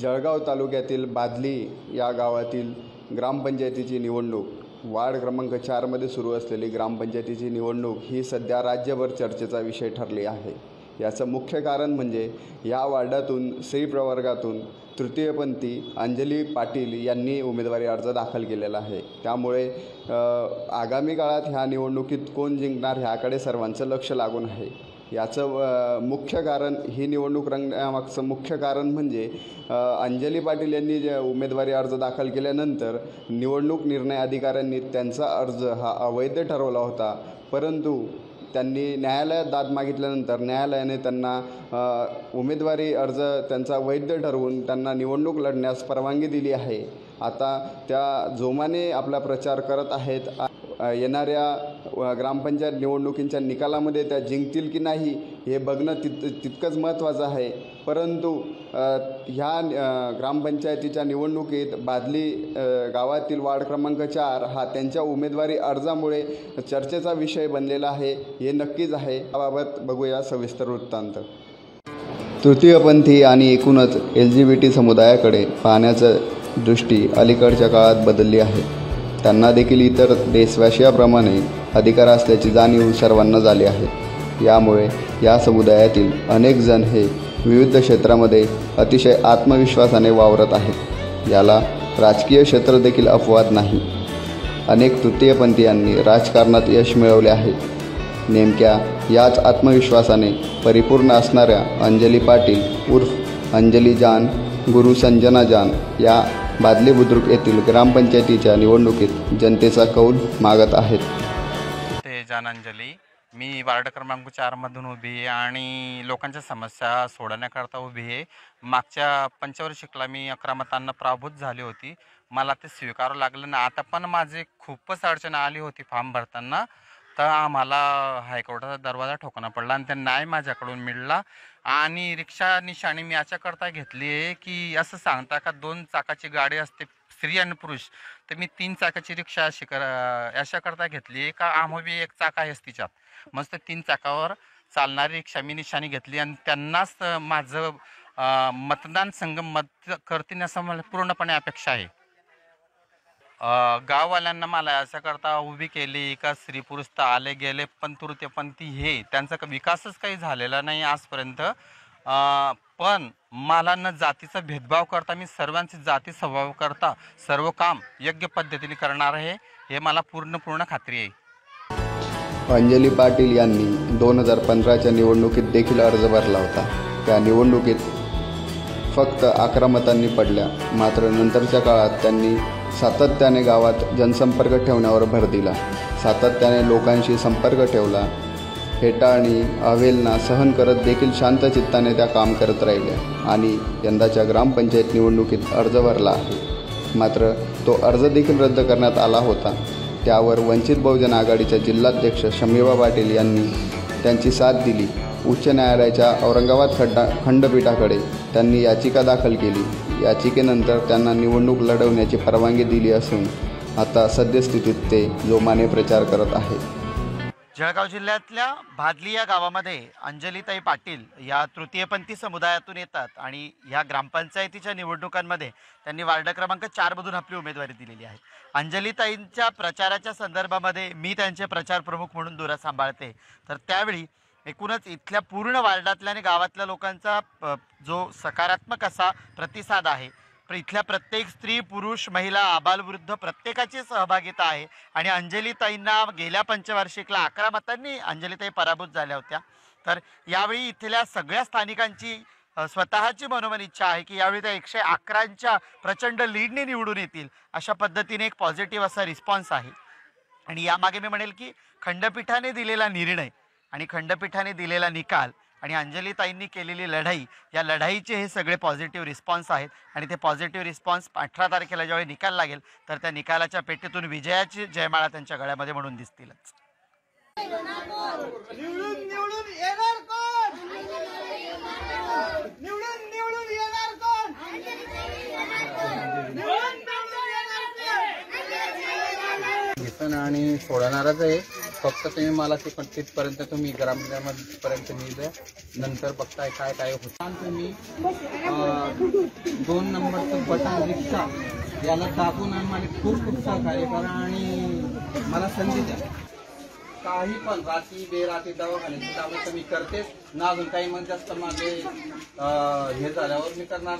जळगाव तालुक्यातील बादली या गावातील ग्रामपंचायतीची निवडणूक. वार्ड क्रमांक चारमध्ये सुरू असलेली ग्रामपंचायतीची निवडणूक ही सध्या राज्यभर चर्चेचा विषय ठरली आहे. याचं मुख्य कारण म्हणजे या वार्डातून स्त्री प्रवर्गातून तृतीयपंथी अंजली पाटील यांनी उमेदवारी अर्ज दाखल केलेला आहे. त्यामुळे आगामी काळात ह्या निवडणुकीत कोण जिंकणार ह्याकडे सर्वांचं लक्ष लागून आहे. याचं मुख्य कारण ही निवडणूक रंगण्यामागचं मुख्य कारण म्हणजे अंजली पाटील यांनी जे उमेदवारी अर्ज दाखल केल्यानंतर निवडणूक निर्णय अधिकाऱ्यांनी त्यांचा अर्ज हा अवैध ठरवला होता. परंतु त्यांनी न्यायालयात दाद मागितल्यानंतर न्यायालयाने त्यांना उमेदवारी अर्ज त्यांचा वैध ठरवून त्यांना निवडणूक लढण्यास परवानगी दिली आहे. आता त्या जोमाने आपला प्रचार करत आहेत. येणाऱ्या ग्रामपंचायत निवडणुकींच्या निकालामध्ये त्या जिंकतील की नाही हे बघणं तित तितकंच महत्त्वाचं आहे. परंतु ह्या ग्रामपंचायतीच्या निवडणुकीत बादली गावातील वार्ड क्रमांक चार हा त्यांच्या उमेदवारी अर्जामुळे चर्चेचा विषय बनलेला आहे. हे नक्कीच आहे. याबाबत बघूया सविस्तर वृत्तांत. तृतीयपंथी आणि एकूणच एल जी बी टी समुदायाकडे पाहण्याचं दृष्टी अलीकडच्या काळात बदलली आहे. त्यांना देखील इतर देशवासियाप्रमाणे अधिकार असल्याची जाणीव सर्वांना झाली आहे. यामुळे या समुदायातील अनेक जण हे विविध क्षेत्रामध्ये अतिशय आत्मविश्वासाने वावरत आहेत. याला राजकीय क्षेत्र देखील अपवाद नाही. अनेक तृतीयपंथीयांनी राजकारणात यश मिळवले आहे. नेमक्या याच आत्मविश्वासाने परिपूर्ण असणाऱ्या अंजली पाटील उर्फ अंजली जान गुरु संजना जान या बादली बुद्रुक येथील ग्रामपंचायतीच्या निवडणुकीत जनतेचा कौल मागत आहेत. ते जानांजली मी वार्ड क्रमांक चारमधून उभी आहे आणि लोकांच्या समस्या सोडवण्याकरता उभी आहे. मागच्या पंचवर्षिकला मी अकरा मतांना प्राभूत झाली होती. मला ते स्वीकारावं लागलं ना आता पण माझी खूपच अडचण आली होती फॉर्म भरताना. तर आम्हाला हायकोर्टाचा दरवाजा ठोकणा पडला आणि ते न्याय माझ्याकडून मिळला. आणि रिक्षा निशाणी मी याच्याकरता घेतली आहे की असं सांगता का दोन चाकाची गाडी असते स्त्री आणि पुरुष तर मी तीन चाकाची रिक्षा अशी कर अशाकरता घेतली आहे का आम्ही एक चाक आहेच तिच्यात. मस्त तीन चाकावर चालणारी रिक्षा मी निशाणी घेतली आणि त्यांनाच माझं मतदान संघ मत करतील असं मला पूर्णपणे अपेक्षा आहे. गाववाल्यांना मला याच्याकरता उभी केली का स्त्री पुरुष तर आले गेले पण तृतीय पण ती हे त्यांचा का विकासच काही झालेला नाही आजपर्यंत. पण मला न जातीचा भेदभाव करता मी सर्वांची जाती स्वभाव करता सर्व काम योग्य पद्धतीने करणार आहे हे मला पूर्ण पूर्ण खात्री आहे. अंजली पाटील यांनी दोन हजार पंधराच्या निवडणुकीत देखील अर्ज भरला होता. त्या निवडणुकीत फक्त अकरा मतांनी पडल्या. मात्र नंतरच्या काळात त्यांनी सातत्याने गावात जनसंपर्क ठेवण्यावर भर दिला. सातत्याने लोकांशी संपर्क ठेवला. हेटाळणी अवेलना सहन करत देखील शांत चित्ताने त्या काम करत राहिल्या आणि यंदाच्या ग्रामपंचायत निवडणुकीत अर्ज भरला आहे. मात्र तो अर्ज देखील रद्द करण्यात आला होता. त्यावर वंचित बहुजन आघाडीच्या जिल्हाध्यक्ष शमीबा पाटील यांनी त्यांची साथ दिली. उच्च न्यायालयाच्या औरंगाबाद खड्डा खंडपीठाकडे त्यांनी याचिका दाखल केली. याचिकेनंतर त्यांना निवडणूक लढवण्याची परवानगी दिली असून आता सद्यस्थितीत ते जोमाने प्रचार करत आहेत. जळगाव जिल्ह्यातल्या भादली या गावामध्ये अंजलीताई पाटील या तृतीयपंथी समुदायातून येतात आणि ह्या ग्रामपंचायतीच्या निवडणुकांमध्ये त्यांनी वार्ड क्रमांक चारमधून आपली उमेदवारी दिलेली आहे. अंजलीताईंच्या प्रचाराच्या संदर्भामध्ये मी त्यांचे प्रचार प्रमुख म्हणून दुरा सांभाळते. तर त्यावेळी एकूणच इथल्या पूर्ण वार्डातल्या आणि गावातल्या लोकांचा प- जो सकारात्मक असा प्रतिसाद आहे इथल्या प्रत्येक स्त्री पुरुष महिला आबालवृद्ध प्रत्येकाची सहभागिता आहे. आणि अंजलीताईंना गेल्या पंचवार्षिकला अकरा मतांनी अंजलीताई पराभूत झाल्या होत्या. तर यावेळी इथल्या सगळ्या स्थानिकांची स्वतःची मनोमन इच्छा आहे की यावेळी त्या एकशे अकरांच्या प्रचंड लीडने निवडून येतील अशा पद्धतीने एक पॉझिटिव्ह असा रिस्पॉन्स आहे. आणि यामागे मी म्हणेल की खंडपीठाने दिलेला निर्णय आणि खंडपीठाने दिलेला निकाल आणि अंजलीताईंनी केलेली लढाई या लढाईचे हे सगळे पॉझिटिव्ह रिस्पॉन्स आहेत. आणि ते पॉझिटिव्ह रिस्पॉन्स अठरा तारखेला ज्यावेळी निकाल लागेल तर त्या निकालाच्या पेटीतून विजयाची जयमाळा त्यांच्या गळ्यामध्ये म्हणून दिसतीलच. आणि सोडणारच आहे. फक्त तुम्ही मला ते पण तिथपर्यंत तुम्ही ग्रामपर्यंत नेऊ द्या नंतर बघताय काय काय होतं. तुम्ही दोन नंबरचं बटन रिक्षा याला दाबून आणि मला खूप खूप सहकार्य करा आणि मला संधी द्या. काही पण रात्री बेरात्री दवाखान्याची कामं तर मी करतेच. ना अजून काही म्हणजे जास्त माझे हे झाल्यावर मी करणार.